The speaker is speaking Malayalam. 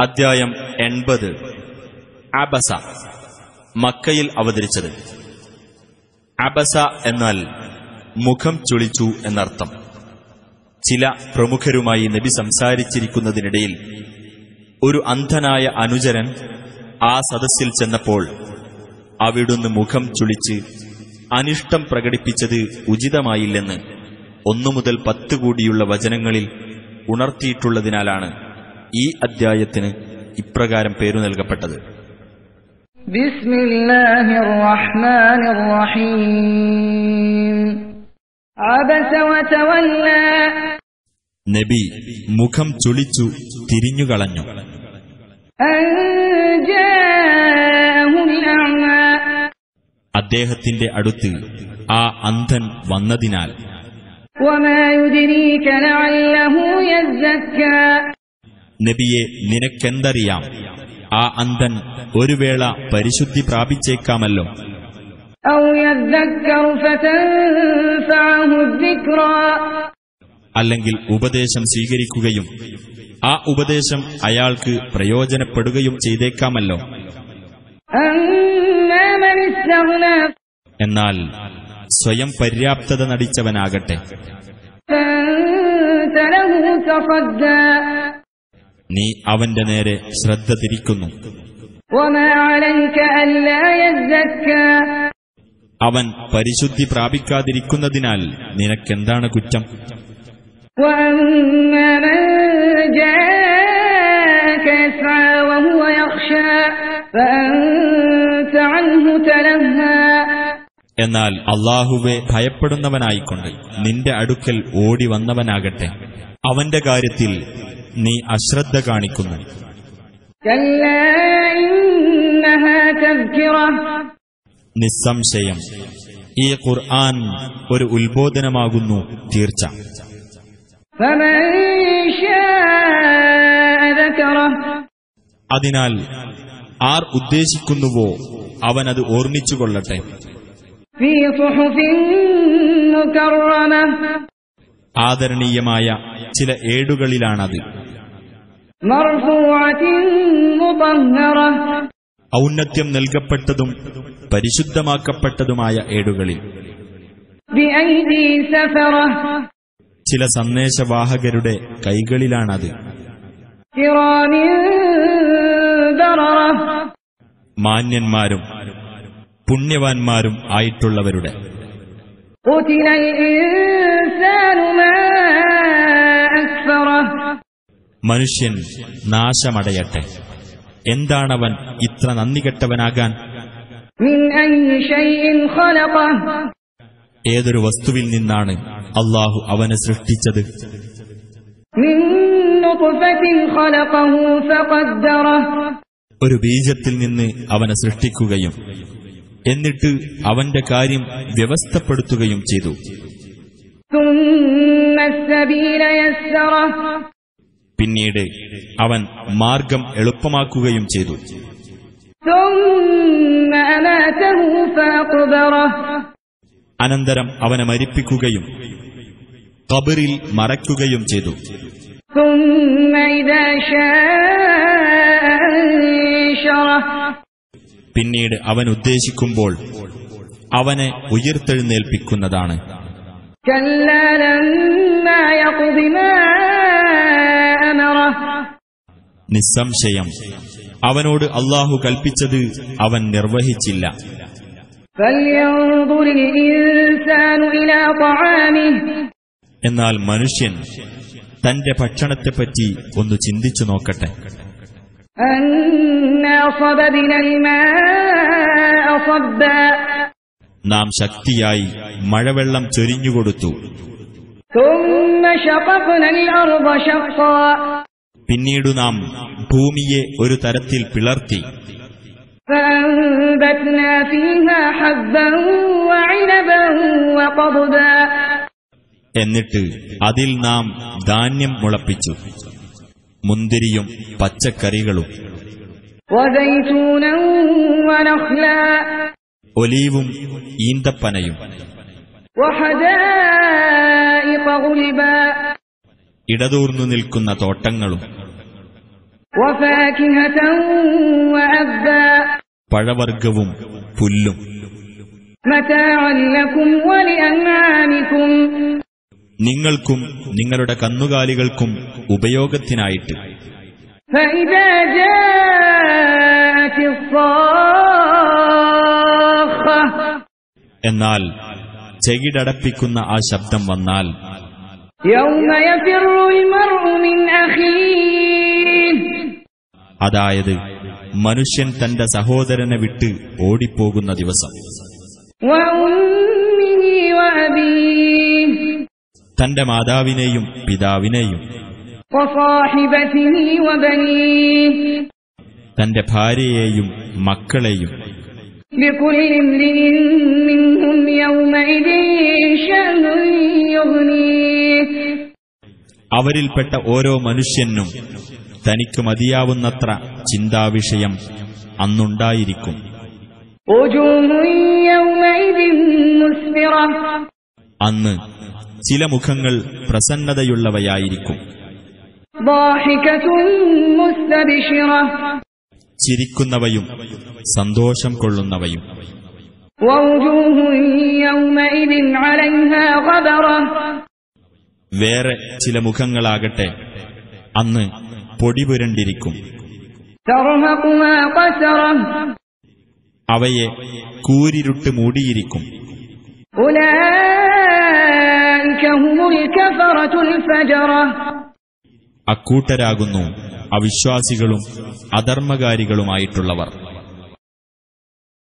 അദ്ധ്യായം എൺപത്. അബസ മക്കയിൽ അവതരിച്ചത്. അബസ എന്നാൽ മുഖം ചുളിച്ചു എന്നർത്ഥം. ചില പ്രമുഖരുമായി നബി സംസാരിച്ചിരിക്കുന്നതിനിടയിൽ ഒരു അന്ധനായ അനുചരൻ ആ സദസ്സിൽ ചെന്നപ്പോൾ അവിടുന്ന് മുഖം ചുളിച്ച് അനിഷ്ടം പ്രകടിപ്പിച്ചത് ഉചിതമായില്ലെന്ന് ഒന്നു മുതൽ പത്ത് കൂടിയുള്ള വചനങ്ങളിൽ ഉണർത്തിയിട്ടുള്ളതിനാലാണ്. ഈ അദ്ധ്യായത്തിന് ഇപ്രകാരം പേരു നൽകപ്പെട്ടത്. നബി മുഖം ചൊളിച്ചു തിരിഞ്ഞുകളഞ്ഞു അദ്ദേഹത്തിന്റെ അടുത്ത് ആ അന്ധൻ വന്നതിനാൽ നബിയെ നിനക്കെന്തറിയാം? ആ അന്ധൻ ഒരു വേള പരിശുദ്ധി പ്രാപിച്ചേക്കാമല്ലോ. അല്ലെങ്കിൽ ഉപദേശം സ്വീകരിക്കുകയും ആ ഉപദേശം അയാൾക്ക് പ്രയോജനപ്പെടുകയും ചെയ്തേക്കാമല്ലോ. എന്നാൽ സ്വയം പര്യാപ്തത നടിച്ചവനാകട്ടെ. നീ അവന്റെ നേരെ ശ്രദ്ധ തിരിക്കുന്നു. അവൻ പരിശുദ്ധി പ്രാപിക്കാതിരിക്കുന്നതിനാൽ നിനക്കെന്താണ് കുറ്റം? എന്നാൽ അള്ളാഹുവെ ഭയപ്പെടുന്നവനായിക്കൊണ്ട് നിന്റെ അടുക്കൽ ഓടി വന്നവനാകട്ടെ അവന്റെ കാര്യത്തിൽ നീ അശ്രദ്ധ കാണിക്കുന്നു. നിസ്സംശയം. ഈ ഖുർആൻ ഒരു ഉത്ബോധനമാകുന്നു തീർച്ച. അതിനാൽ ആർ ഉദ്ദേശിക്കുന്നുവോ അവനത് ഓർമ്മിച്ചുകൊള്ളട്ടെ. ആദരണീയമായ ചില ഏടുകളിലാണത്. ഔന്നത്യം നൽകപ്പെട്ടതും പരിശുദ്ധമാക്കപ്പെട്ടതുമായ ഏടുകളിൽ. ചില സന്ദേശവാഹകരുടെ കൈകളിലാണത്. മാന്യന്മാരും പുണ്യവാന്മാരും ആയിട്ടുള്ളവരുടെ. ൂത്തിന മനുഷ്യൻ നാശമടയട്ടെ. എന്താണവൻ ഇത്ര നന്ദി കെട്ടവനാകാൻ? ഏതൊരു വസ്തുവിൽ നിന്നാണ് അള്ളാഹു അവനെ സൃഷ്ടിച്ചത്? ഒരു ബീജത്തിൽ നിന്ന് അവനെ സൃഷ്ടിക്കുകയും എന്നിട്ട് അവന്റെ കാര്യം വ്യവസ്ഥപ്പെടുത്തുകയും ചെയ്തു. പിന്നീട് അവൻ മാർഗം എളുപ്പമാക്കുകയും ചെയ്തു. അനന്തരം അവനെ മരിപ്പിക്കുകയും കബറിൽ മറയ്ക്കുകയും ചെയ്തു. പിന്നീട് അവൻ ഉദ്ദേശിക്കുമ്പോൾ അവനെ ഉയർത്തെഴുന്നേൽപ്പിക്കുന്നതാണ്. കല്ലാലം നിസ്സംശയം അവനോട് അള്ളാഹു കൽപ്പിച്ചത് അവൻ നിർവഹിച്ചില്ല فلينظر الإنسان إلى طعامه എന്നാൽ മനുഷ്യൻ തന്റെ ഭക്ഷണത്തെപ്പറ്റി ഒന്ന് ചിന്തിച്ചു നോക്കട്ടെ أنا صببنا الماء صبا നാം ശക്തിയായി മഴവെള്ളം ചൊരിഞ്ഞുകൊടുത്തു ثم شققنا الأرض شقا പിന്നീടു നാം ഭൂമിയെ ഒരു തരത്തിൽ പിളർത്തി فأنبتنا فيها حبا وعنبا وقضبا എന്നിട്ട് അതിൽ നാം ധാന്യം മുളപ്പിച്ചു മുന്തിരിയും പച്ചക്കറികളും وزيتونا ونخلا ഒലീവും ഈന്തപ്പനയും وحدائق غلبا ഇടതൂർന്നു നിൽക്കുന്ന തോട്ടങ്ങളും പഴവർഗവും പുല്ലും നിങ്ങൾക്കും നിങ്ങളുടെ കന്നുകാലികൾക്കും ഉപയോഗത്തിനായിട്ട് എന്നാൽ ചെകിടടപ്പിക്കുന്ന ആ ശബ്ദം വന്നാൽ അതായത് മനുഷ്യൻ തന്റെ സഹോദരനെ വിട്ട് ഓടിപ്പോകുന്ന ദിവസം وأمه وأبيه തന്റെ മാതാവിനെയും പിതാവിനെയും وصاحبته وبنيه തന്റെ ഭാര്യയെയും മക്കളെയും لكل امرئ منهم يومئذ شأن يغنيه അവരിൽപ്പെട്ട ഓരോ മനുഷ്യനും തനിക്ക് മതിയാവുന്നത്ര ചിന്താവിഷയം അന്നുണ്ടായിരിക്കും. അന്ന് ചില മുഖങ്ങൾ പ്രസന്നതയുള്ളവയായിരിക്കും. ചിരിക്കുന്നവയും സന്തോഷം കൊള്ളുന്നവയും. വേറെ ചില മുഖങ്ങളാകട്ടെ. അന്ന് പൊടിപുരണ്ടിരിക്കും അവയെ കൂരിരുട്ട് മൂടിയിരിക്കും. അക്കൂട്ടരാകുന്നു അവിശ്വാസികളും അധർമ്മകാരികളുമായിട്ടുള്ളവർ.